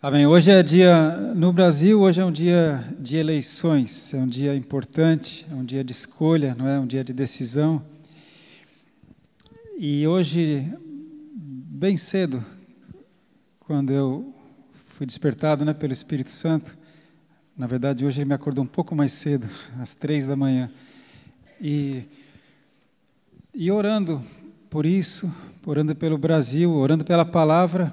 Amém. Hoje é dia, no Brasil, hoje é um dia de eleições, é um dia importante, é um dia de escolha, não é? Um dia de decisão. E hoje, bem cedo, quando eu fui despertado né, pelo Espírito Santo, na verdade, hoje ele me acordou um pouco mais cedo, às três da manhã, e, e orando por isso, orando pelo Brasil, orando pela palavra,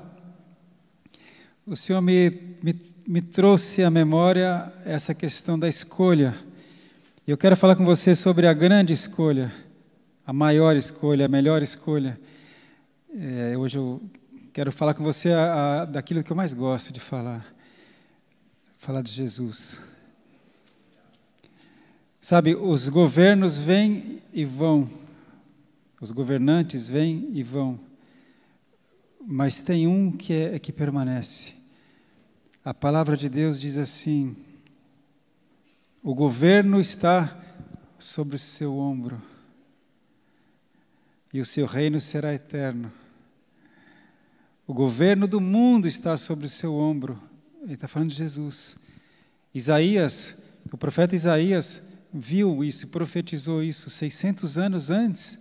o Senhor me, me, me trouxe à memória essa questão da escolha. Eu quero falar com você sobre a grande escolha, a maior escolha, a melhor escolha. É, hoje eu quero falar com você a, a, daquilo que eu mais gosto de falar falar de Jesus. Sabe, os governos vêm e vão, os governantes vêm e vão, mas tem um que, é, que permanece. A palavra de Deus diz assim: o governo está sobre o seu ombro, e o seu reino será eterno. O governo do mundo está sobre o seu ombro. Ele está falando de Jesus. Isaías, o profeta Isaías, viu isso, profetizou isso 600 anos antes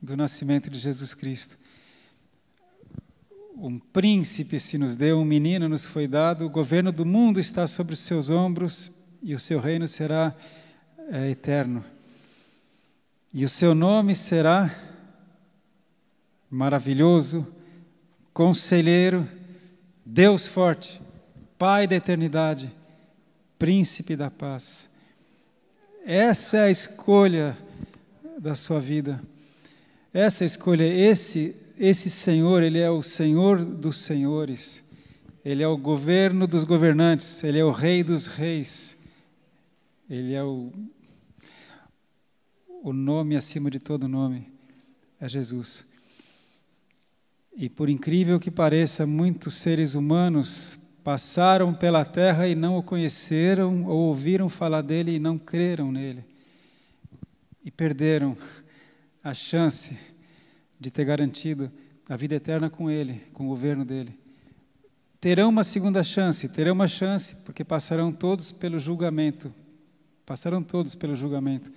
do nascimento de Jesus Cristo um príncipe se nos deu, um menino nos foi dado, o governo do mundo está sobre os seus ombros e o seu reino será é, eterno. E o seu nome será maravilhoso, conselheiro, Deus forte, Pai da eternidade, príncipe da paz. Essa é a escolha da sua vida. Essa é escolha, esse esse Senhor, Ele é o Senhor dos senhores, Ele é o governo dos governantes, Ele é o Rei dos reis, Ele é o, o nome acima de todo nome, é Jesus. E por incrível que pareça, muitos seres humanos passaram pela terra e não o conheceram, ou ouviram falar dele e não creram nele. E perderam a chance de ter garantido a vida eterna com Ele, com o governo dele. Terão uma segunda chance, terão uma chance, porque passarão todos pelo julgamento. Passarão todos pelo julgamento.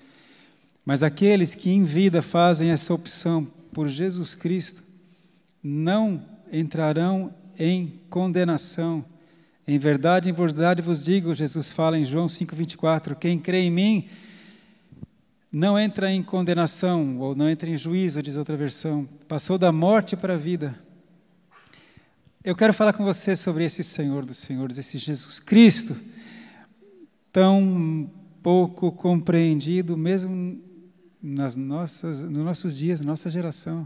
Mas aqueles que em vida fazem essa opção por Jesus Cristo, não entrarão em condenação. Em verdade, em verdade vos digo, Jesus fala em João 5,24: quem crê em mim não entra em condenação, ou não entra em juízo, diz outra versão, passou da morte para a vida. Eu quero falar com você sobre esse Senhor dos Senhores, esse Jesus Cristo, tão pouco compreendido, mesmo nas nossas, nos nossos dias, na nossa geração.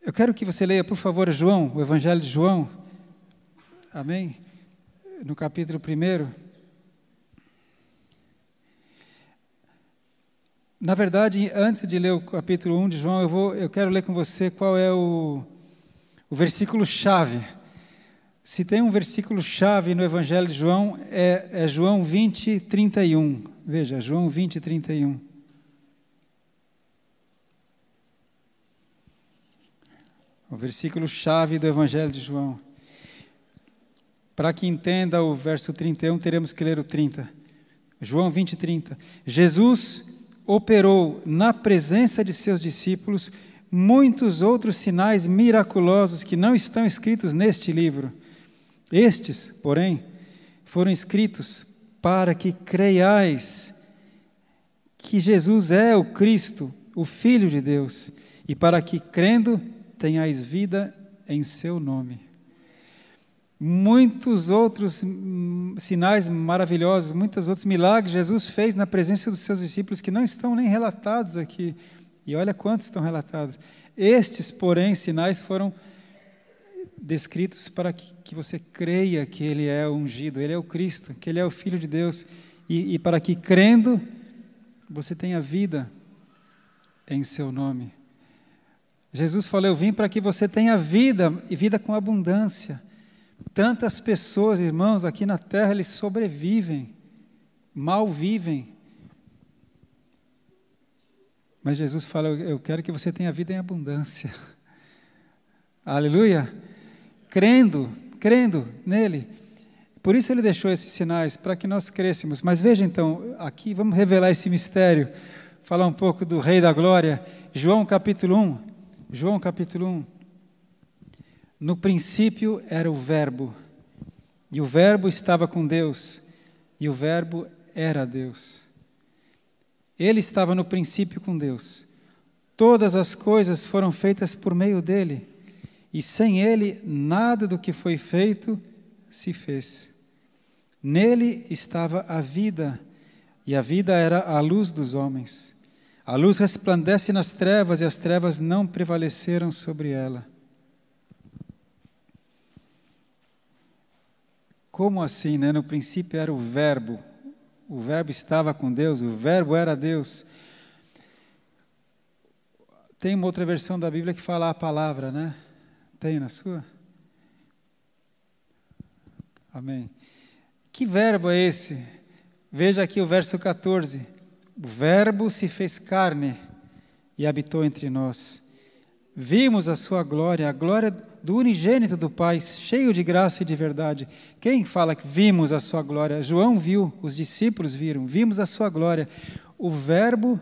Eu quero que você leia, por favor, João, o Evangelho de João, amém? No capítulo 1. Na verdade, antes de ler o capítulo 1 de João, eu, vou, eu quero ler com você qual é o, o versículo-chave. Se tem um versículo-chave no Evangelho de João, é, é João 20, 31. Veja, João 20, 31. O versículo-chave do Evangelho de João. Para que entenda o verso 31, teremos que ler o 30. João 20, 30. Jesus operou na presença de seus discípulos muitos outros sinais miraculosos que não estão escritos neste livro. Estes, porém, foram escritos para que creiais que Jesus é o Cristo, o Filho de Deus, e para que, crendo, tenhais vida em seu nome muitos outros sinais maravilhosos, muitos outros milagres Jesus fez na presença dos seus discípulos que não estão nem relatados aqui. E olha quantos estão relatados. Estes, porém, sinais foram descritos para que, que você creia que Ele é ungido, Ele é o Cristo, que Ele é o Filho de Deus, e, e para que, crendo, você tenha vida em seu nome. Jesus falou: Eu vim para que você tenha vida, e vida com abundância. Tantas pessoas, irmãos, aqui na terra, eles sobrevivem, mal vivem. Mas Jesus fala: Eu quero que você tenha vida em abundância. Aleluia. Crendo, crendo nele. Por isso ele deixou esses sinais, para que nós crescêssemos. Mas veja então, aqui vamos revelar esse mistério, falar um pouco do Rei da Glória. João capítulo 1. João capítulo 1. No princípio era o Verbo, e o Verbo estava com Deus, e o Verbo era Deus. Ele estava no princípio com Deus. Todas as coisas foram feitas por meio dele, e sem ele nada do que foi feito se fez. Nele estava a vida, e a vida era a luz dos homens. A luz resplandece nas trevas, e as trevas não prevaleceram sobre ela. Como assim, né? No princípio era o Verbo, o Verbo estava com Deus, o Verbo era Deus. Tem uma outra versão da Bíblia que fala a palavra, né? Tem na sua? Amém. Que verbo é esse? Veja aqui o verso 14. O Verbo se fez carne e habitou entre nós. Vimos a sua glória, a glória do unigênito do Pai, cheio de graça e de verdade. Quem fala que vimos a sua glória? João viu, os discípulos viram, vimos a sua glória. O Verbo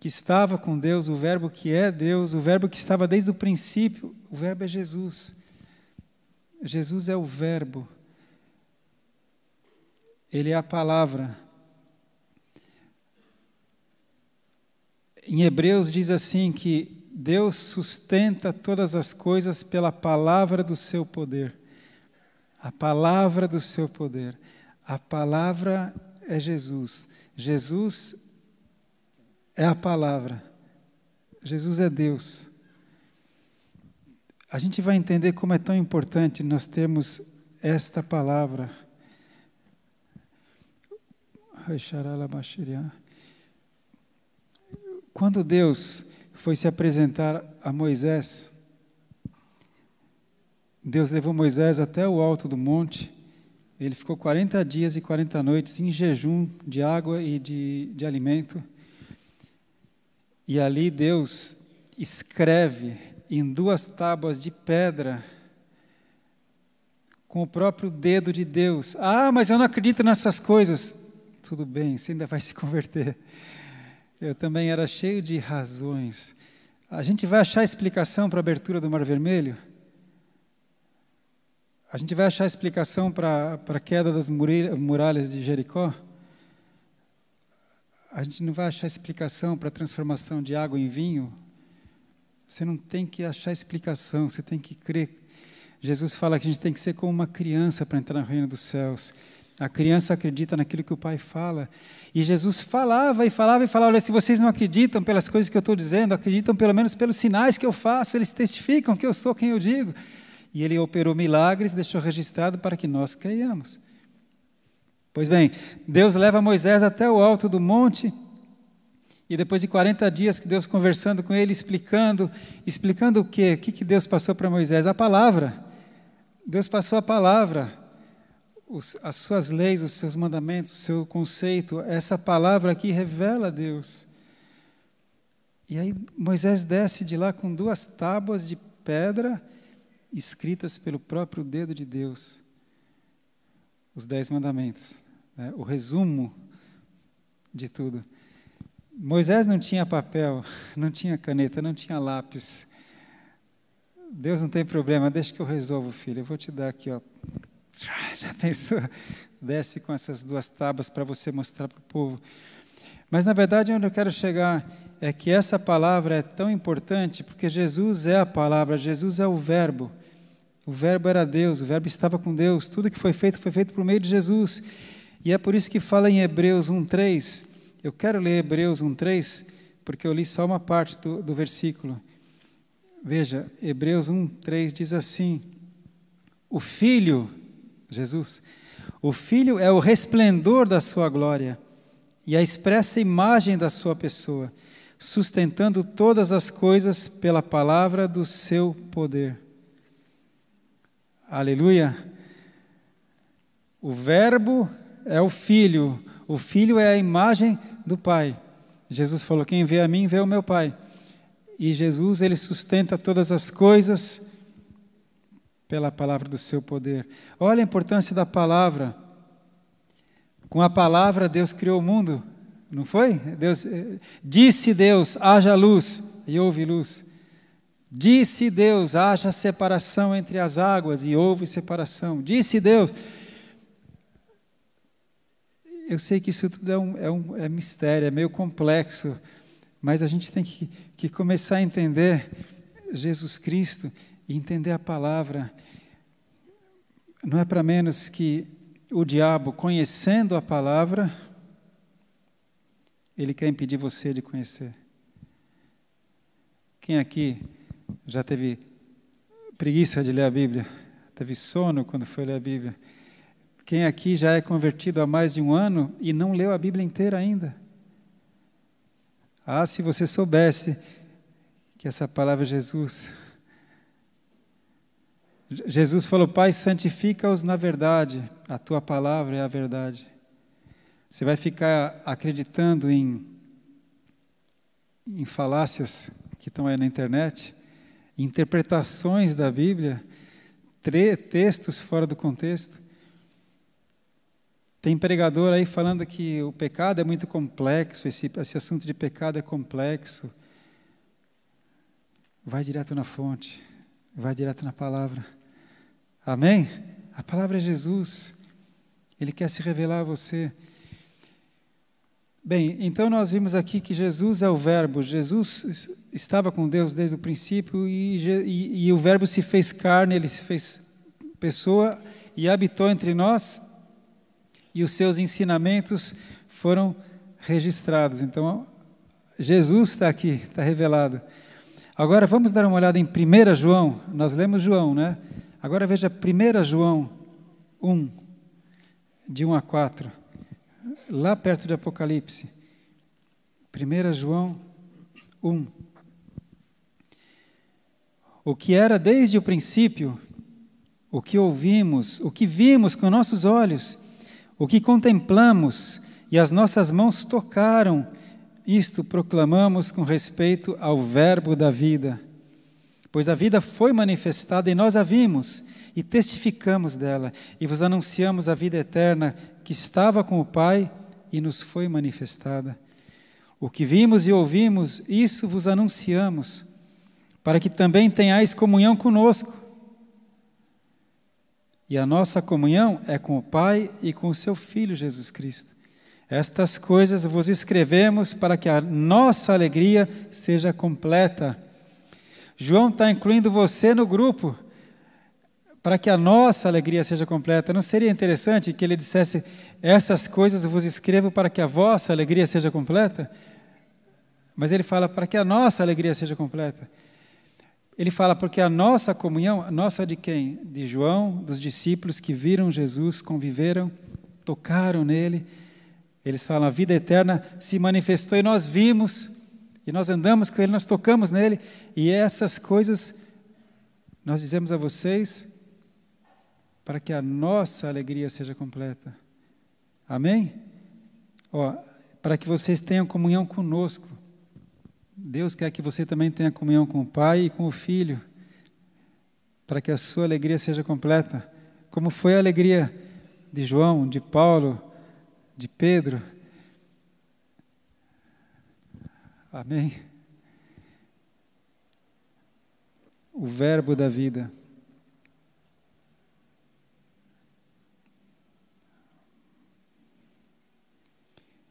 que estava com Deus, o Verbo que é Deus, o Verbo que estava desde o princípio, o Verbo é Jesus. Jesus é o Verbo. Ele é a palavra. Em Hebreus diz assim que Deus sustenta todas as coisas pela palavra do seu poder. A palavra do seu poder. A palavra é Jesus. Jesus é a palavra. Jesus é Deus. A gente vai entender como é tão importante nós termos esta palavra. Quando Deus foi se apresentar a Moisés. Deus levou Moisés até o alto do monte. Ele ficou 40 dias e 40 noites em jejum de água e de, de alimento. E ali Deus escreve em duas tábuas de pedra, com o próprio dedo de Deus. Ah, mas eu não acredito nessas coisas. Tudo bem, você ainda vai se converter. Eu também era cheio de razões. A gente vai achar explicação para a abertura do Mar Vermelho? A gente vai achar explicação para, a queda das muralhas de Jericó? A gente não vai achar explicação para a transformação de água em vinho? Você não tem que achar explicação, você tem que crer. Jesus fala que a gente tem que ser como uma criança para entrar no reino dos céus. A criança acredita naquilo que o pai fala. E Jesus falava e falava e falava: Olha, se vocês não acreditam pelas coisas que eu estou dizendo, acreditam pelo menos pelos sinais que eu faço, eles testificam que eu sou quem eu digo. E ele operou milagres, deixou registrado para que nós creiamos. Pois bem, Deus leva Moisés até o alto do monte. E depois de 40 dias que Deus conversando com ele, explicando, explicando o quê? O que, que Deus passou para Moisés? A palavra. Deus passou a palavra os, as suas leis, os seus mandamentos, o seu conceito, essa palavra aqui revela Deus. E aí Moisés desce de lá com duas tábuas de pedra escritas pelo próprio dedo de Deus. Os dez mandamentos, né? o resumo de tudo. Moisés não tinha papel, não tinha caneta, não tinha lápis. Deus não tem problema, deixa que eu resolvo, filho. Eu vou te dar aqui, ó, Já pensou? Desce com essas duas tábuas para você mostrar para o povo. Mas, na verdade, onde eu quero chegar é que essa palavra é tão importante porque Jesus é a palavra, Jesus é o Verbo. O Verbo era Deus, o Verbo estava com Deus. Tudo que foi feito foi feito por meio de Jesus. E é por isso que fala em Hebreus 1,3. Eu quero ler Hebreus 1,3 porque eu li só uma parte do, do versículo. Veja, Hebreus 1,3 diz assim: O Filho Jesus. O Filho é o resplendor da sua glória e a expressa imagem da sua pessoa, sustentando todas as coisas pela palavra do seu poder. Aleluia! O Verbo é o Filho, o Filho é a imagem do Pai. Jesus falou: Quem vê a mim, vê o meu Pai. E Jesus, ele sustenta todas as coisas pela palavra do seu poder. Olha a importância da palavra. Com a palavra, Deus criou o mundo, não foi? Deus, eh, disse Deus: haja luz, e houve luz. Disse Deus: haja separação entre as águas, e houve separação. Disse Deus. Eu sei que isso tudo é, um, é, um, é mistério, é meio complexo, mas a gente tem que, que começar a entender Jesus Cristo e entender a palavra. Não é para menos que o diabo, conhecendo a palavra, ele quer impedir você de conhecer. Quem aqui já teve preguiça de ler a Bíblia? Teve sono quando foi ler a Bíblia? Quem aqui já é convertido há mais de um ano e não leu a Bíblia inteira ainda? Ah, se você soubesse que essa palavra é Jesus. Jesus falou: Pai, santifica-os na verdade, a tua palavra é a verdade. Você vai ficar acreditando em, em falácias que estão aí na internet, interpretações da Bíblia, textos fora do contexto. Tem pregador aí falando que o pecado é muito complexo, esse, esse assunto de pecado é complexo. Vai direto na fonte, vai direto na palavra. Amém? A palavra é Jesus. Ele quer se revelar a você. Bem, então nós vimos aqui que Jesus é o Verbo. Jesus estava com Deus desde o princípio e, e, e o Verbo se fez carne, ele se fez pessoa e habitou entre nós e os seus ensinamentos foram registrados. Então, Jesus está aqui, está revelado. Agora vamos dar uma olhada em 1 João. Nós lemos João, né? Agora veja 1 João 1, de 1 a 4, lá perto de Apocalipse. 1 João 1. O que era desde o princípio, o que ouvimos, o que vimos com nossos olhos o que contemplamos e as nossas mãos tocaram, isto proclamamos com respeito ao Verbo da vida. Pois a vida foi manifestada e nós a vimos e testificamos dela, e vos anunciamos a vida eterna que estava com o Pai e nos foi manifestada. O que vimos e ouvimos, isso vos anunciamos, para que também tenhais comunhão conosco. E a nossa comunhão é com o Pai e com o seu Filho Jesus Cristo. Estas coisas vos escrevemos para que a nossa alegria seja completa. João está incluindo você no grupo, para que a nossa alegria seja completa. Não seria interessante que ele dissesse: Essas coisas vos escrevo para que a vossa alegria seja completa? Mas ele fala: Para que a nossa alegria seja completa. Ele fala, porque a nossa comunhão, a nossa de quem? De João, dos discípulos que viram Jesus, conviveram, tocaram nele. Eles falam, a vida eterna se manifestou e nós vimos, e nós andamos com ele, nós tocamos nele, e essas coisas nós dizemos a vocês para que a nossa alegria seja completa. Amém? Ó, para que vocês tenham comunhão conosco. Deus quer que você também tenha comunhão com o Pai e com o Filho, para que a sua alegria seja completa, como foi a alegria de João, de Paulo, de Pedro. Amém? O Verbo da vida.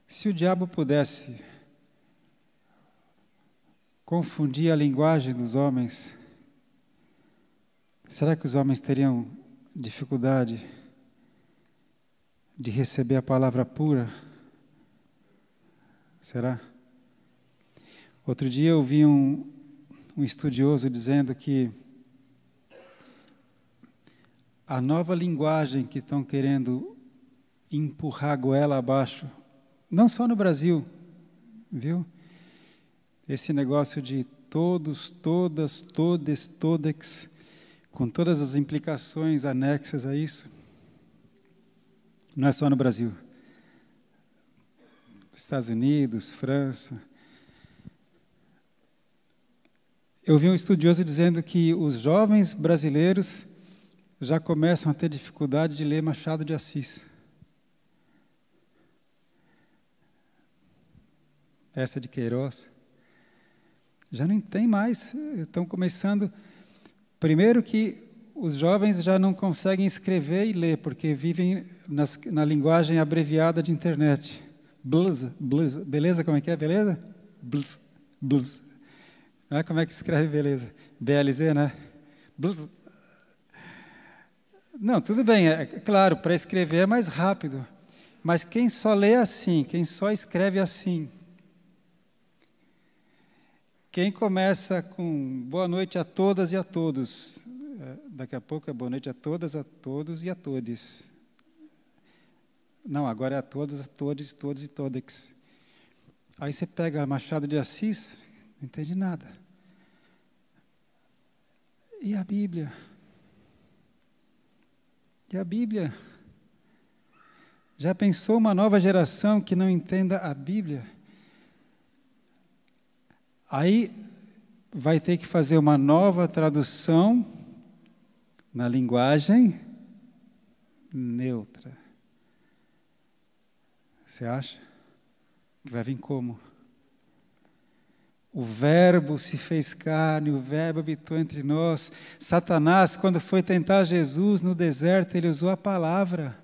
Se o diabo pudesse confundir a linguagem dos homens, será que os homens teriam dificuldade de receber a palavra pura? Será? Outro dia eu vi um, um estudioso dizendo que a nova linguagem que estão querendo empurrar a goela abaixo, não só no Brasil, viu? esse negócio de todos, todas, todes, todex, com todas as implicações anexas a isso, não é só no Brasil. Estados Unidos, França. Eu vi um estudioso dizendo que os jovens brasileiros já começam a ter dificuldade de ler Machado de Assis. Essa de Queiroz. Já não tem mais, estão começando. Primeiro que os jovens já não conseguem escrever e ler, porque vivem nas, na linguagem abreviada de internet. Bluz, bluz, beleza? Como é que é? Beleza? Bluz, bluz. é como é que escreve beleza? BLZ, né? Bluz. Não, tudo bem, é claro, para escrever é mais rápido. Mas quem só lê assim, quem só escreve assim, quem começa com boa noite a todas e a todos, é, daqui a pouco é boa noite a todas, a todos e a todes. Não, agora é a todas, a todos, todos e todex. Aí você pega Machado de Assis, não entende nada. E a Bíblia? E a Bíblia? Já pensou uma nova geração que não entenda a Bíblia? Aí vai ter que fazer uma nova tradução na linguagem neutra. Você acha? Que vai vir como? O Verbo se fez carne, o Verbo habitou entre nós. Satanás, quando foi tentar Jesus no deserto, ele usou a palavra.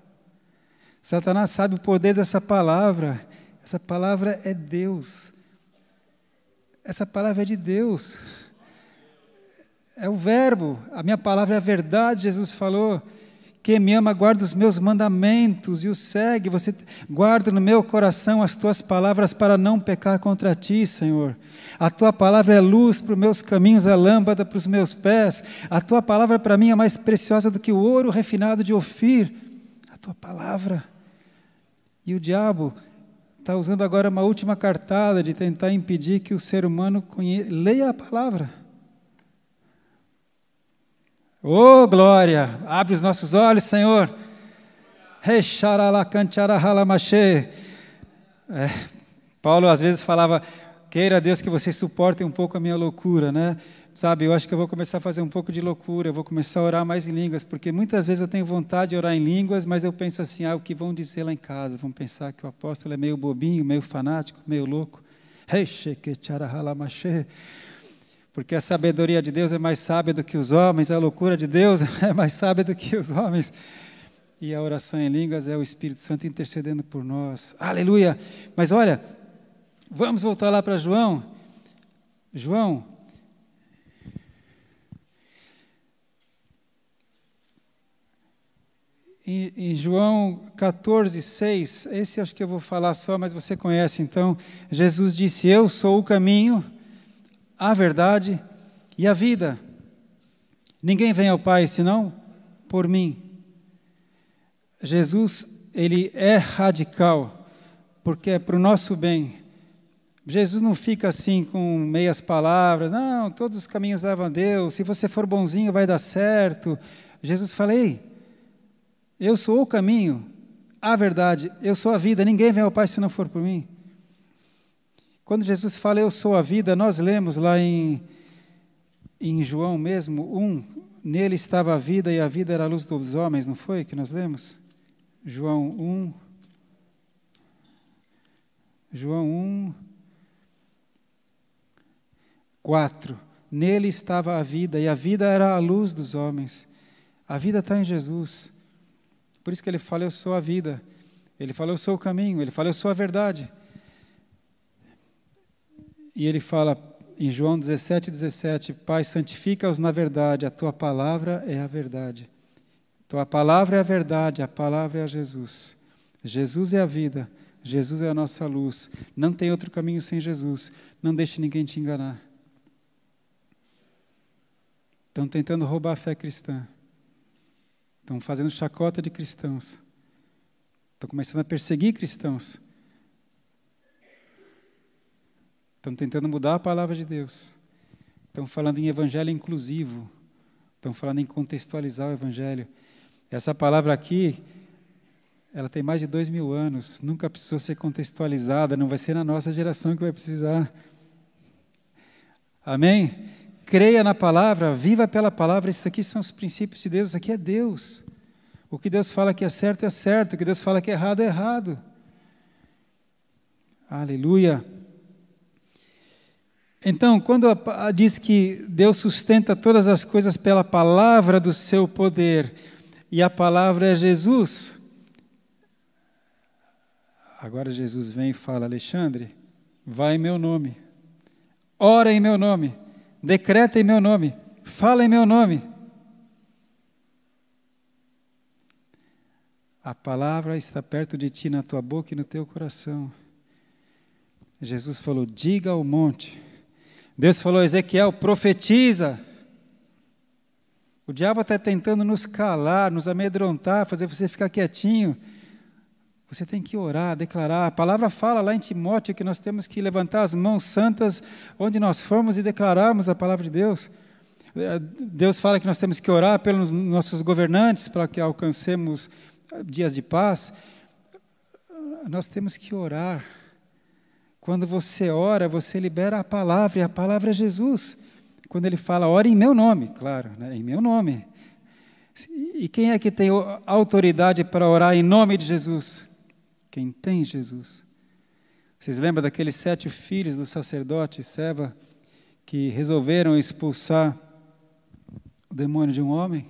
Satanás sabe o poder dessa palavra. Essa palavra é Deus. Essa palavra é de Deus. É o Verbo. A minha palavra é a verdade, Jesus falou. Quem me ama, guarda os meus mandamentos e os segue. Você guarda no meu coração as tuas palavras para não pecar contra ti, Senhor. A tua palavra é luz para os meus caminhos, é lâmpada para os meus pés. A tua palavra para mim é mais preciosa do que o ouro refinado de Ofir. A tua palavra. E o diabo está usando agora uma última cartada de tentar impedir que o ser humano conhe... leia a palavra. Oh, glória! Abre os nossos olhos, Senhor. É, Paulo às vezes falava, queira Deus que vocês suportem um pouco a minha loucura, né? Sabe, eu acho que eu vou começar a fazer um pouco de loucura, eu vou começar a orar mais em línguas, porque muitas vezes eu tenho vontade de orar em línguas, mas eu penso assim, ah, o que vão dizer lá em casa? Vão pensar que o apóstolo é meio bobinho, meio fanático, meio louco. Porque a sabedoria de Deus é mais sábia do que os homens, a loucura de Deus é mais sábia do que os homens. E a oração em línguas é o Espírito Santo intercedendo por nós. Aleluia! Mas olha, vamos voltar lá para João. João. Em João 14, 6, esse acho que eu vou falar só, mas você conhece então. Jesus disse: Eu sou o caminho a verdade e a vida. Ninguém vem ao Pai senão por mim. Jesus, ele é radical, porque é para o nosso bem. Jesus não fica assim com meias palavras, não, todos os caminhos levam a Deus, se você for bonzinho vai dar certo. Jesus fala, ei, eu sou o caminho, a verdade, eu sou a vida, ninguém vem ao Pai se não for por mim. Quando Jesus fala, Eu sou a vida, nós lemos lá em, em João mesmo, 1, nele estava a vida e a vida era a luz dos homens, não foi que nós lemos? João 1. João 1, 4. Nele estava a vida, e a vida era a luz dos homens. A vida está em Jesus. Por isso que ele fala, Eu sou a vida. Ele fala, Eu sou o caminho. Ele fala, Eu sou a verdade. E ele fala em João 17, 17: Pai, santifica-os na verdade, a tua palavra é a verdade. Tua palavra é a verdade, a palavra é a Jesus. Jesus é a vida, Jesus é a nossa luz. Não tem outro caminho sem Jesus. Não deixe ninguém te enganar. Estão tentando roubar a fé cristã. Estão fazendo chacota de cristãos. Estão começando a perseguir cristãos. Estão tentando mudar a palavra de Deus. Estão falando em evangelho inclusivo. Estão falando em contextualizar o evangelho. Essa palavra aqui, ela tem mais de dois mil anos. Nunca precisou ser contextualizada. Não vai ser na nossa geração que vai precisar. Amém? creia na palavra, viva pela palavra. Esses aqui são os princípios de Deus, isso aqui é Deus. O que Deus fala que é certo é certo, o que Deus fala que é errado é errado. Aleluia. Então, quando diz que Deus sustenta todas as coisas pela palavra do seu poder, e a palavra é Jesus, agora Jesus vem e fala: Alexandre, vai em meu nome, ora em meu nome, decreta em meu nome, fala em meu nome. A palavra está perto de ti, na tua boca e no teu coração. Jesus falou: diga ao monte Deus falou: Ezequiel, profetiza. O diabo está tentando nos calar, nos amedrontar, fazer você ficar quietinho. Você tem que orar, declarar. A palavra fala lá em Timóteo que nós temos que levantar as mãos santas onde nós formos e declararmos a palavra de Deus. Deus fala que nós temos que orar pelos nossos governantes para que alcancemos dias de paz. Nós temos que orar quando você ora, você libera a palavra, e a palavra é Jesus. Quando ele fala, ore em meu nome, claro, né, em meu nome. E quem é que tem autoridade para orar em nome de Jesus? Quem tem Jesus. Vocês lembram daqueles sete filhos do sacerdote Seba que resolveram expulsar o demônio de um homem?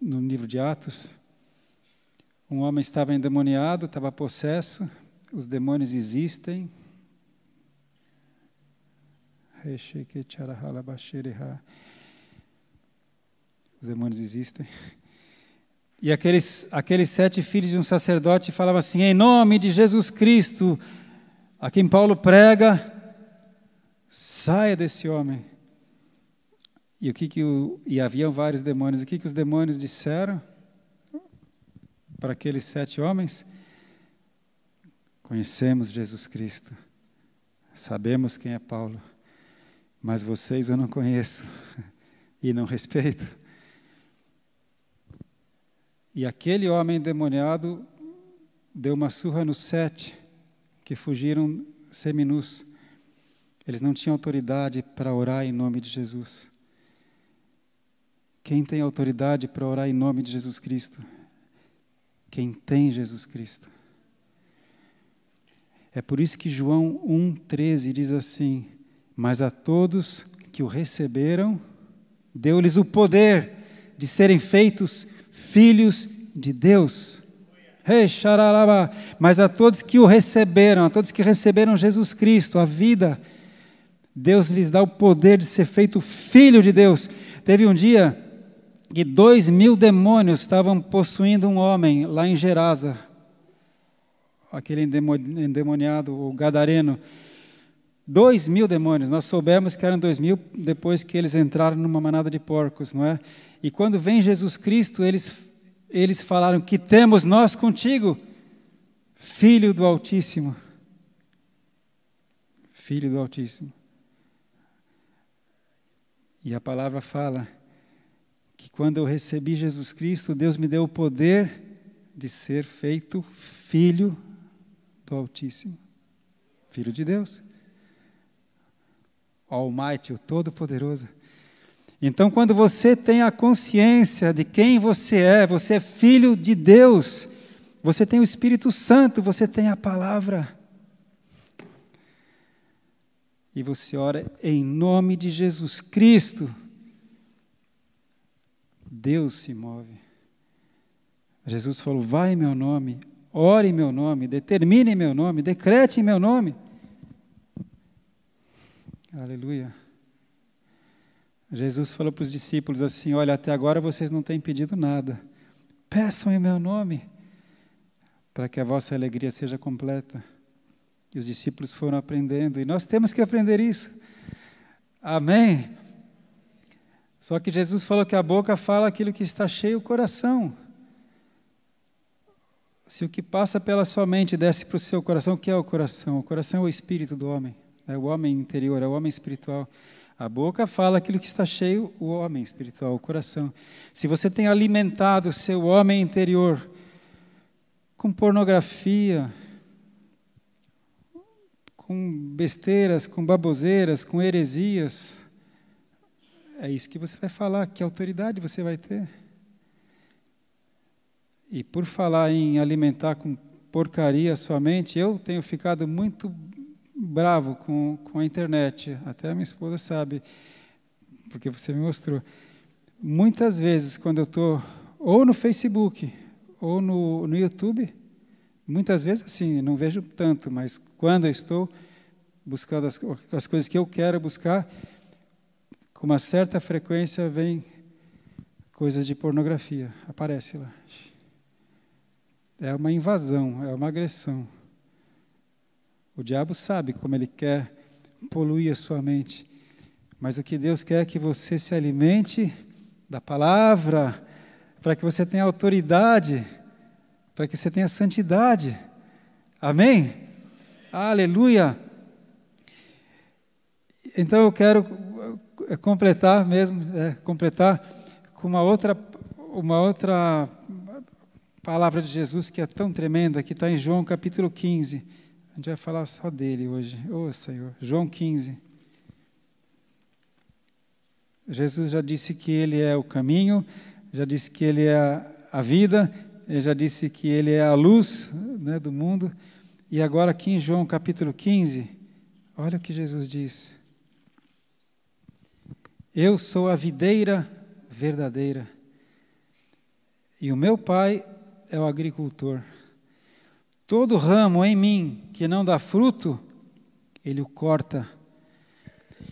No livro de Atos, um homem estava endemoniado, estava possesso, os demônios existem. Os demônios existem. E aqueles, aqueles sete filhos de um sacerdote falavam assim: em nome de Jesus Cristo, a quem Paulo prega, saia desse homem. E o que que o, e haviam vários demônios. O que que os demônios disseram para aqueles sete homens? Conhecemos Jesus Cristo, sabemos quem é Paulo, mas vocês eu não conheço e não respeito. E aquele homem endemoniado deu uma surra nos sete que fugiram seminus. Eles não tinham autoridade para orar em nome de Jesus. Quem tem autoridade para orar em nome de Jesus Cristo? Quem tem Jesus Cristo. É por isso que João 1,13 diz assim: Mas a todos que o receberam, deu-lhes o poder de serem feitos filhos de Deus. Mas a todos que o receberam, a todos que receberam Jesus Cristo, a vida, Deus lhes dá o poder de ser feito filho de Deus. Teve um dia que dois mil demônios estavam possuindo um homem lá em Gerasa, aquele endemoniado, o gadareno. Dois mil demônios, nós soubemos que eram dois mil depois que eles entraram numa manada de porcos, não é? E quando vem Jesus Cristo, eles, eles falaram: Que temos nós contigo, Filho do Altíssimo. Filho do Altíssimo. E a palavra fala que quando eu recebi Jesus Cristo, Deus me deu o poder de ser feito filho do Altíssimo, Filho de Deus, Almighty, o Todo-Poderoso. Então, quando você tem a consciência de quem você é, você é filho de Deus, você tem o Espírito Santo, você tem a palavra. E você ora em nome de Jesus Cristo. Deus se move. Jesus falou: Vai em meu nome, ore em meu nome, determine em meu nome, decrete em meu nome. Aleluia. Jesus falou para os discípulos assim: Olha, até agora vocês não têm pedido nada. Peçam em meu nome, para que a vossa alegria seja completa. E os discípulos foram aprendendo, e nós temos que aprender isso. Amém? Só que Jesus falou que a boca fala aquilo que está cheio o coração. Se o que passa pela sua mente desce para o seu coração, o que é o coração? O coração é o espírito do homem, é o homem interior, é o homem espiritual. A boca fala aquilo que está cheio, o homem espiritual, o coração. Se você tem alimentado o seu homem interior com pornografia, com besteiras, com baboseiras, com heresias. É isso que você vai falar, que autoridade você vai ter. E por falar em alimentar com porcaria a sua mente, eu tenho ficado muito bravo com, com a internet. Até a minha esposa sabe, porque você me mostrou. Muitas vezes, quando eu estou ou no Facebook ou no, no YouTube, muitas vezes assim, não vejo tanto, mas quando eu estou buscando as, as coisas que eu quero buscar, com uma certa frequência vem coisas de pornografia, aparece lá. É uma invasão, é uma agressão. O diabo sabe como ele quer poluir a sua mente. Mas o que Deus quer é que você se alimente da palavra, para que você tenha autoridade, para que você tenha santidade. Amém? Aleluia! Então eu quero eh, completar mesmo, é, completar com uma outra, uma outra palavra de Jesus que é tão tremenda, que está em João capítulo 15. A gente vai falar só dele hoje. Ô oh, Senhor, João 15. Jesus já disse que Ele é o caminho, já disse que Ele é a vida, já disse que Ele é a luz né, do mundo. E agora, aqui em João capítulo 15, olha o que Jesus diz: Eu sou a videira verdadeira, e o meu Pai é o agricultor. Todo ramo em mim que não dá fruto, ele o corta.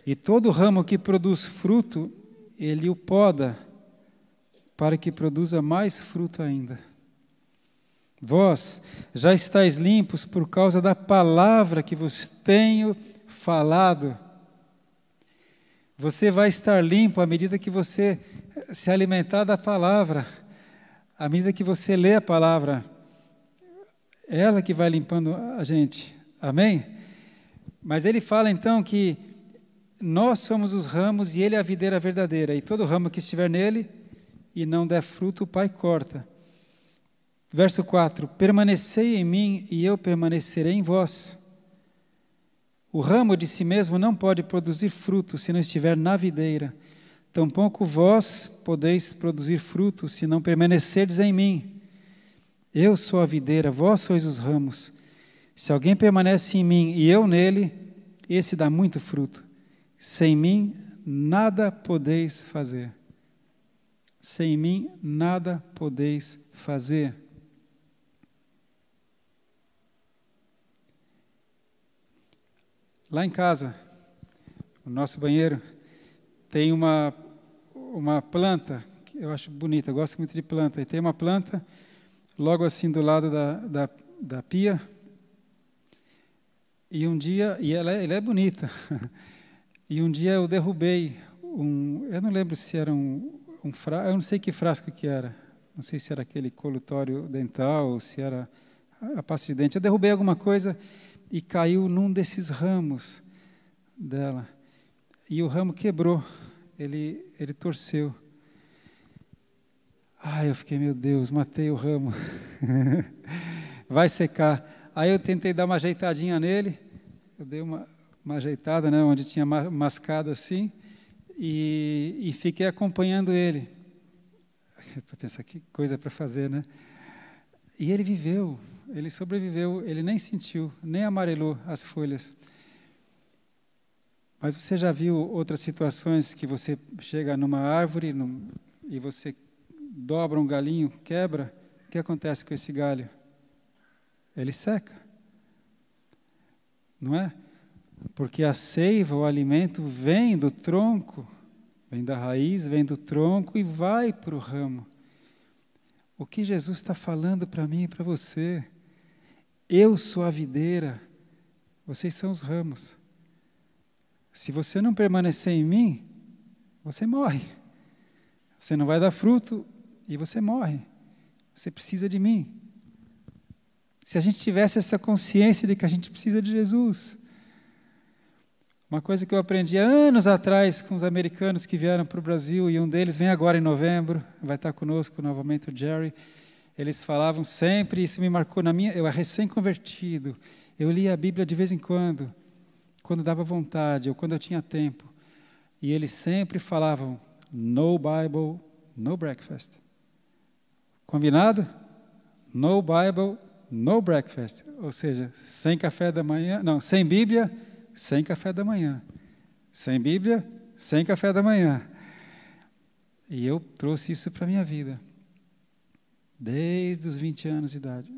E todo ramo que produz fruto, ele o poda, para que produza mais fruto ainda. Vós já estáis limpos por causa da palavra que vos tenho falado. Você vai estar limpo à medida que você se alimentar da palavra, à medida que você lê a palavra. Ela que vai limpando a gente. Amém? Mas ele fala então que nós somos os ramos e ele é a videira verdadeira. E todo ramo que estiver nele e não der fruto, o Pai corta. Verso 4: Permanecei em mim e eu permanecerei em vós. O ramo de si mesmo não pode produzir fruto se não estiver na videira. Tampouco vós podeis produzir fruto se não permanecerdes em mim. Eu sou a videira, vós sois os ramos. Se alguém permanece em mim e eu nele, esse dá muito fruto. Sem mim, nada podeis fazer. Sem mim, nada podeis fazer. Lá em casa, no nosso banheiro, tem uma, uma planta que eu acho bonita, gosto muito de planta. E tem uma planta logo assim do lado da, da, da pia. E um dia, e ela, é, ela é bonita. E um dia eu derrubei um, eu não lembro se era um, um frasco, eu não sei que frasco que era. Não sei se era aquele colutório dental ou se era a pasta de dente. Eu derrubei alguma coisa e caiu num desses ramos dela. E o ramo quebrou, ele, ele torceu. Ai, eu fiquei, meu Deus, matei o ramo. Vai secar. Aí eu tentei dar uma ajeitadinha nele, eu dei uma, uma ajeitada, né, onde tinha mascado assim, e, e fiquei acompanhando ele. Para pensar que coisa para fazer, né? E ele viveu, ele sobreviveu, ele nem sentiu, nem amarelou as folhas. Mas você já viu outras situações que você chega numa árvore num, e você dobra um galinho, quebra, o que acontece com esse galho? Ele seca. Não é? Porque a seiva, o alimento, vem do tronco, vem da raiz, vem do tronco e vai para o ramo. O que Jesus está falando para mim e para você? Eu sou a videira, vocês são os ramos. Se você não permanecer em mim, você morre. Você não vai dar fruto, e você morre. Você precisa de mim. Se a gente tivesse essa consciência de que a gente precisa de Jesus. Uma coisa que eu aprendi anos atrás com os americanos que vieram para o Brasil, e um deles vem agora em novembro, vai estar conosco novamente, o Jerry. Eles falavam sempre, isso me marcou na minha. Eu era recém-convertido, eu lia a Bíblia de vez em quando. Quando dava vontade ou quando eu tinha tempo. E eles sempre falavam: no Bible, no breakfast. Combinado? No Bible, no breakfast. Ou seja, sem café da manhã, não, sem Bíblia, sem café da manhã. Sem Bíblia, sem café da manhã. E eu trouxe isso para a minha vida. Desde os 20 anos de idade.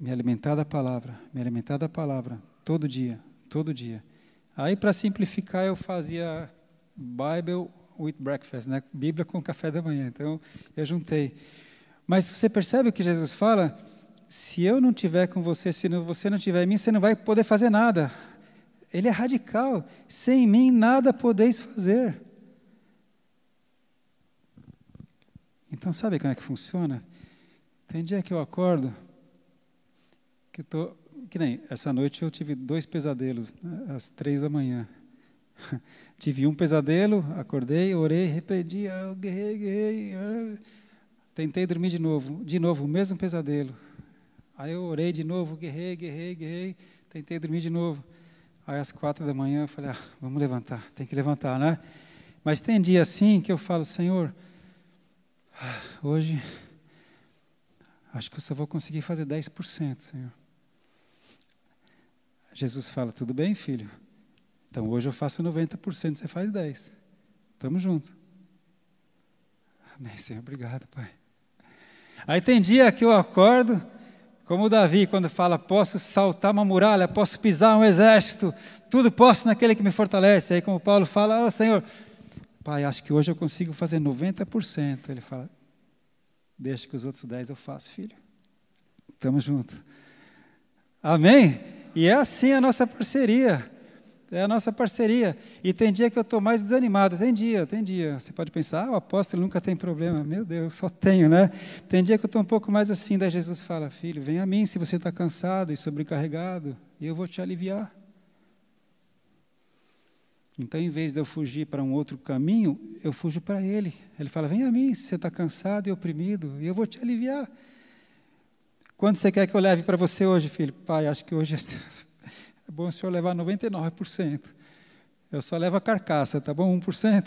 Me alimentar da palavra, me alimentar da palavra, todo dia, todo dia. Aí, para simplificar, eu fazia Bible with breakfast, né? Bíblia com café da manhã. Então, eu juntei. Mas você percebe o que Jesus fala? Se eu não tiver com você, se você não tiver em mim, você não vai poder fazer nada. Ele é radical. Sem mim nada podeis fazer. Então, sabe como é que funciona? Tem dia que eu acordo, que tô, que nem essa noite eu tive dois pesadelos, né, às três da manhã. tive um pesadelo, acordei, orei, repreendi, eu guerrei, guerrei. Tentei dormir de novo, de novo, o mesmo pesadelo. Aí eu orei de novo, guerrei, guerrei, guerrei, tentei dormir de novo. Aí às quatro da manhã eu falei, ah, vamos levantar, tem que levantar, né? Mas tem dia assim que eu falo, Senhor, hoje acho que eu só vou conseguir fazer 10%, Senhor. Jesus fala, tudo bem, filho? Então hoje eu faço 90%, você faz 10%. Estamos juntos. Amém, Senhor, obrigado, Pai. Aí tem dia que eu acordo, como o Davi, quando fala: Posso saltar uma muralha, posso pisar um exército, tudo posso naquele que me fortalece. Aí, como Paulo fala: oh, Senhor, Pai, acho que hoje eu consigo fazer 90%. Ele fala: Deixa que os outros 10% eu faço, filho. Estamos juntos. Amém? E é assim a nossa parceria. É a nossa parceria. E tem dia que eu estou mais desanimado. Tem dia, tem dia. Você pode pensar, ah, o apóstolo nunca tem problema. Meu Deus, só tenho, né? Tem dia que eu estou um pouco mais assim. Daí Jesus fala, filho, vem a mim se você está cansado e sobrecarregado, e eu vou te aliviar. Então, em vez de eu fugir para um outro caminho, eu fujo para Ele. Ele fala: Vem a mim, se você está cansado e oprimido, e eu vou te aliviar. Quanto você quer que eu leve para você hoje, filho? Pai, acho que hoje é bom o senhor levar 99%. Eu só levo a carcaça, tá bom? 1%.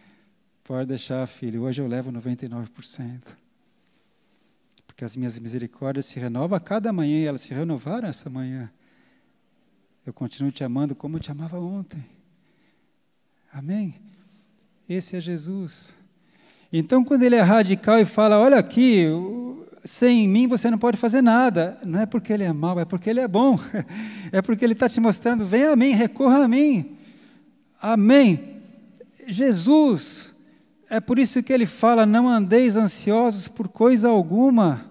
Pode deixar, filho, hoje eu levo 99%. Porque as minhas misericórdias se renovam a cada manhã e elas se renovaram essa manhã. Eu continuo te amando como eu te amava ontem. Amém? Esse é Jesus. Então, quando ele é radical e fala: Olha aqui, sem mim você não pode fazer nada. Não é porque ele é mau, é porque ele é bom. É porque ele está te mostrando: vem a mim, recorra a mim. Amém. Jesus, é por isso que ele fala: não andeis ansiosos por coisa alguma.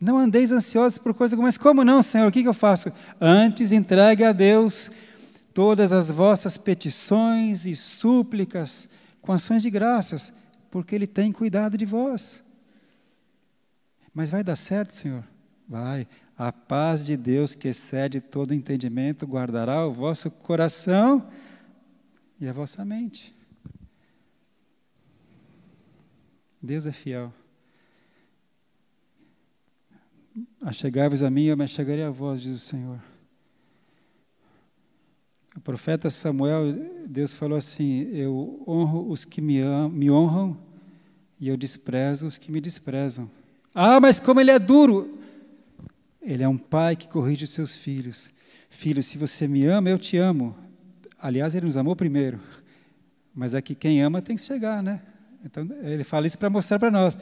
Não andeis ansiosos por coisa alguma. Mas como não, Senhor? O que, eu faço? Antes entregue a Deus todas as vossas petições e súplicas com ações de graças, porque Ele tem cuidado de vós. Mas vai dar certo, Senhor? Vai. A paz de Deus, que excede todo entendimento, guardará o vosso coração e a vossa mente. Deus é fiel. Achegai-vos a mim, eu me achegarei a vós, diz o Senhor. O profeta Samuel, Deus falou assim: Eu honro os que me, me honram e eu desprezo os que me desprezam. Ah, mas como ele é duro! Ele é um pai que corrige os seus filhos. Filho, se você me ama, eu te amo. Aliás, ele nos amou primeiro. Mas é que quem ama tem que chegar, né? Então, ele fala isso para mostrar para nós.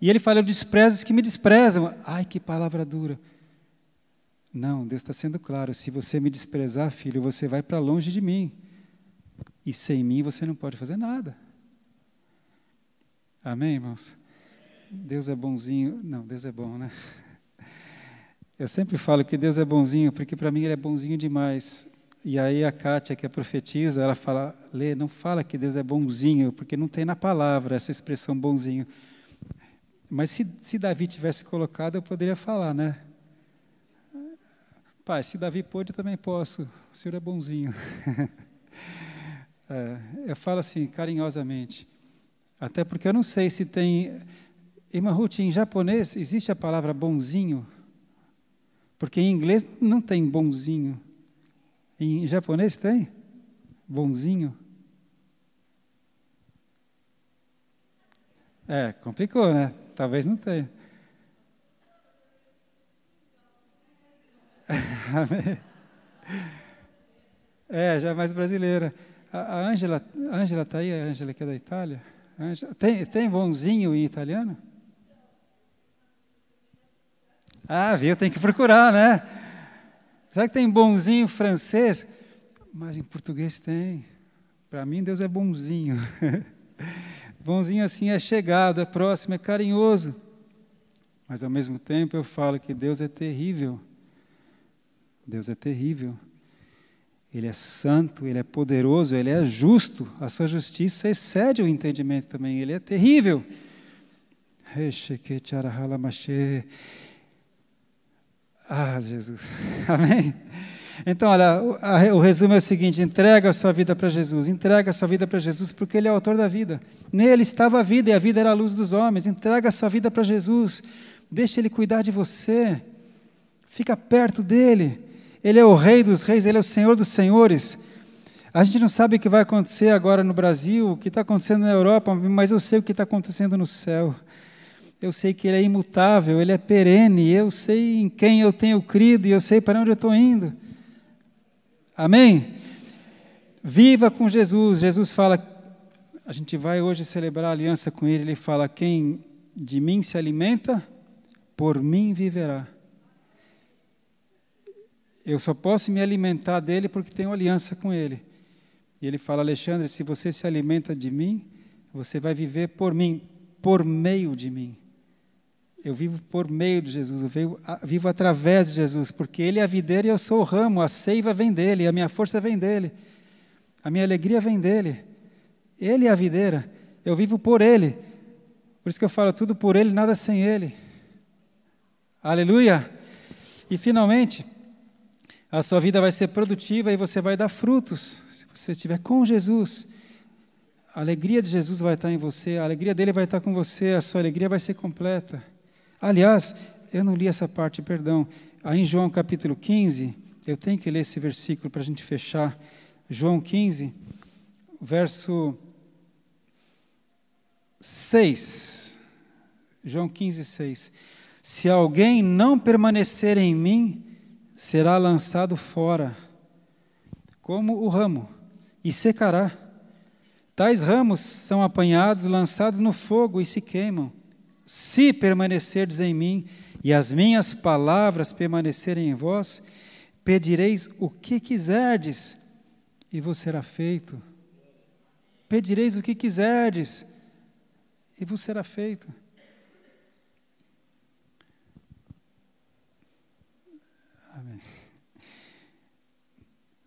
E ele fala: Eu desprezo os que me desprezam. Ai, que palavra dura. Não, Deus está sendo claro. Se você me desprezar, filho, você vai para longe de mim. E sem mim você não pode fazer nada. Amém, irmãos? Deus é bonzinho. Não, Deus é bom, né? Eu sempre falo que Deus é bonzinho, porque para mim ele é bonzinho demais. E aí a Kátia, que é profetiza, ela fala, Lê, não fala que Deus é bonzinho, porque não tem na palavra essa expressão bonzinho. Mas se, se Davi tivesse colocado, eu poderia falar, né? Pai, se Davi pôde, eu também posso. O Senhor é bonzinho. é, eu falo assim, carinhosamente. Até porque eu não sei se tem Irmã Ruth, em japonês existe a palavra bonzinho? Porque em inglês não tem bonzinho. Em japonês tem? Bonzinho? É, complicou, né? Talvez não tenha. é, já é mais brasileira. A Ângela está aí, a Ângela que é da Itália. Angela, tem, tem bonzinho em italiano? Ah, viu? Tem que procurar, né? Será que tem bonzinho francês? Mas em português tem. Para mim, Deus é bonzinho. bonzinho assim é chegado, é próximo, é carinhoso. Mas ao mesmo tempo eu falo que Deus é terrível. Deus é terrível. Ele é santo, ele é poderoso, ele é justo. A sua justiça excede o entendimento também. Ele é terrível. Ah, Jesus. Amém? Então, olha, o resumo é o seguinte: entrega a sua vida para Jesus, entrega a sua vida para Jesus, porque Ele é o autor da vida. Nele estava a vida e a vida era a luz dos homens. Entrega a sua vida para Jesus, deixa Ele cuidar de você, fica perto dEle. Ele é o Rei dos Reis, Ele é o Senhor dos Senhores. A gente não sabe o que vai acontecer agora no Brasil, o que está acontecendo na Europa, mas eu sei o que está acontecendo no céu. Eu sei que Ele é imutável, Ele é perene, eu sei em quem eu tenho crido e eu sei para onde eu estou indo. Amém? Viva com Jesus. Jesus fala, a gente vai hoje celebrar a aliança com Ele, Ele fala: quem de mim se alimenta, por mim viverá. Eu só posso me alimentar dele porque tenho aliança com ele. E ele fala, Alexandre, se você se alimenta de mim, você vai viver por mim, por meio de mim. Eu vivo por meio de Jesus, eu vivo, através de Jesus, porque Ele é a videira e eu sou o ramo, a seiva vem dele, a minha força vem dele, a minha alegria vem dele. Ele é a videira, eu vivo por Ele. Por isso que eu falo tudo por Ele, nada sem Ele. Aleluia! E finalmente, a sua vida vai ser produtiva e você vai dar frutos. Se você estiver com Jesus, a alegria de Jesus vai estar em você, a alegria dele vai estar com você, a sua alegria vai ser completa. Aliás, eu não li essa parte, perdão. Aí em João capítulo 15, eu tenho que ler esse versículo para a gente fechar. João 15, verso 6. João 15, 6. Se alguém não permanecer em mim, será lançado fora, como o ramo, e secará. Tais ramos são apanhados, lançados no fogo e se queimam. Se permanecerdes em mim e as minhas palavras permanecerem em vós, pedireis o que quiserdes e vos será feito. Pedireis o que quiserdes e vos será feito.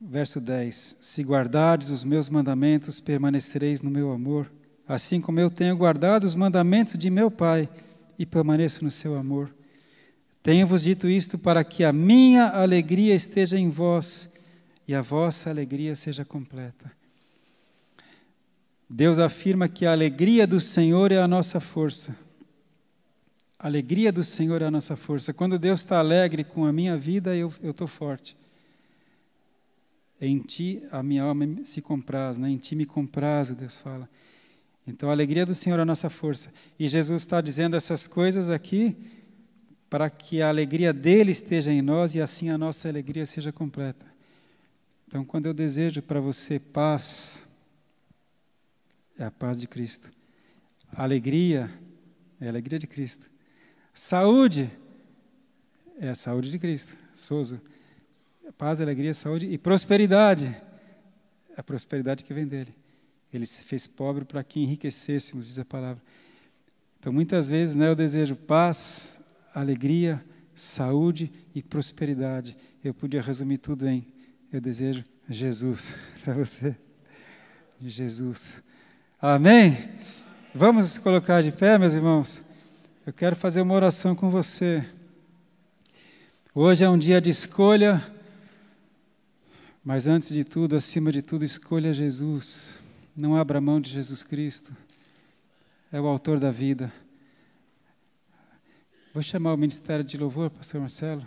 Verso 10: Se guardardes os meus mandamentos, permanecereis no meu amor, assim como eu tenho guardado os mandamentos de meu Pai e permaneço no seu amor. Tenho-vos dito isto para que a minha alegria esteja em vós e a vossa alegria seja completa. Deus afirma que a alegria do Senhor é a nossa força. A alegria do Senhor é a nossa força. Quando Deus está alegre com a minha vida, eu estou forte. Em ti a minha alma se compraz, né? em ti me compraz, Deus fala. Então a alegria do Senhor é a nossa força. E Jesus está dizendo essas coisas aqui para que a alegria dele esteja em nós e assim a nossa alegria seja completa. Então, quando eu desejo para você paz, é a paz de Cristo. Alegria é a alegria de Cristo. Saúde é a saúde de Cristo. Souza paz, alegria, saúde e prosperidade. A prosperidade que vem dele. Ele se fez pobre para que enriquecêssemos, diz a palavra. Então, muitas vezes, né, eu desejo paz, alegria, saúde e prosperidade. Eu podia resumir tudo em: eu desejo Jesus para você. Jesus. Amém? Vamos colocar de pé, meus irmãos? Eu quero fazer uma oração com você. Hoje é um dia de escolha mas antes de tudo, acima de tudo, escolha Jesus. Não abra mão de Jesus Cristo. É o autor da vida. Vou chamar o Ministério de Louvor, Pastor Marcelo.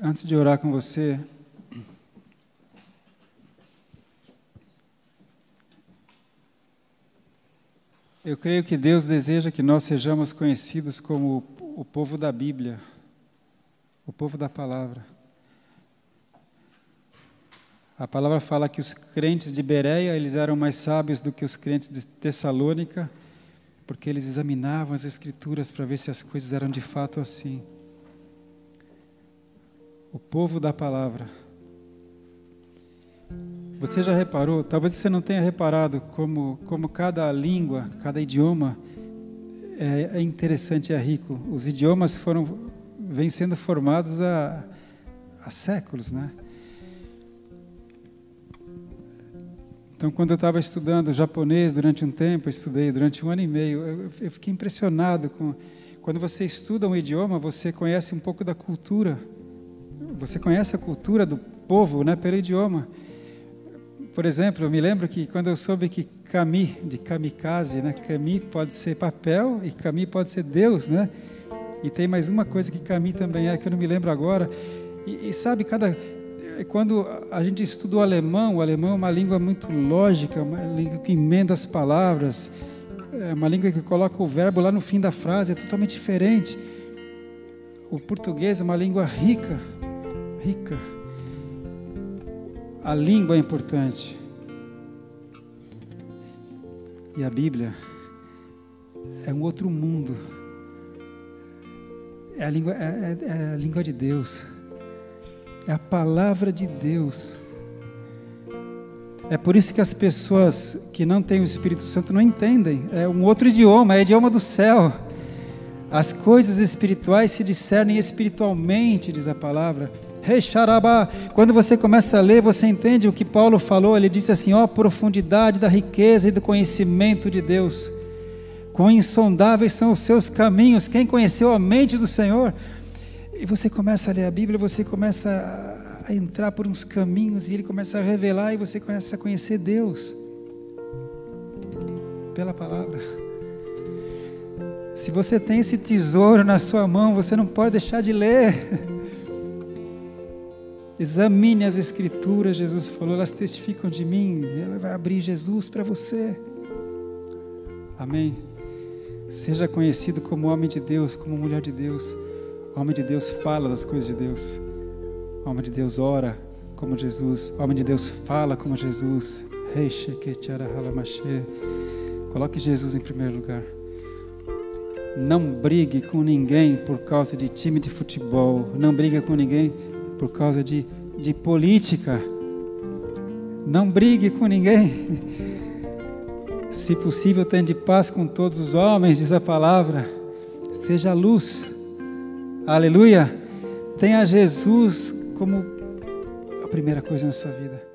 Antes de orar com você, eu creio que Deus deseja que nós sejamos conhecidos como o povo da Bíblia, o povo da palavra. A palavra fala que os crentes de Bereia, eles eram mais sábios do que os crentes de Tessalônica, porque eles examinavam as escrituras para ver se as coisas eram de fato assim. O povo da palavra. Você já reparou, talvez você não tenha reparado como, como cada língua, cada idioma é, é interessante, é rico. Os idiomas foram, vêm sendo formados há, há séculos, né? Então, quando eu estava estudando japonês durante um tempo, estudei durante um ano e meio, eu, eu, fiquei impressionado com. Quando você estuda um idioma, você conhece um pouco da cultura. Você conhece a cultura do povo, né, pelo idioma. Por exemplo, eu me lembro que quando eu soube que kami, de kamikaze, né, kami pode ser papel e kami pode ser Deus, né? E tem mais uma coisa que kami também é que eu não me lembro agora. E, e sabe, cada quando a gente estuda o alemão, o alemão é uma língua muito lógica, uma língua que emenda as palavras, é uma língua que coloca o verbo lá no fim da frase, é totalmente diferente. O português é uma língua rica, rica. A língua é importante. E a Bíblia é um outro mundo. É a língua, é, é, é a língua de Deus. É a palavra de Deus. É por isso que as pessoas que não têm o Espírito Santo não entendem. É um outro idioma, é o idioma do céu. As coisas espirituais se discernem espiritualmente, diz a palavra. Quando você começa a ler, você entende o que Paulo falou. Ele disse assim: ó, profundidade da riqueza e do conhecimento de Deus. Quão insondáveis são os seus caminhos. Quem conheceu a mente do Senhor? E você começa a ler a Bíblia, você começa a entrar por uns caminhos e ele começa a revelar e você começa a conhecer Deus pela palavra. Se você tem esse tesouro na sua mão, você não pode deixar de ler. Examine as Escrituras, Jesus falou, elas testificam de mim, ela vai abrir Jesus para você. Amém. Seja conhecido como homem de Deus, como mulher de Deus. O homem de Deus fala das coisas de Deus. O homem de Deus ora como Jesus. O homem de Deus fala como Jesus. Coloque Jesus em primeiro lugar. Não brigue com ninguém por causa de time de futebol. Não brigue com ninguém por causa de, de política. Não brigue com ninguém. Se possível, de paz com todos os homens, diz a palavra. Seja luz. Aleluia. Tenha Jesus como a primeira coisa na sua vida.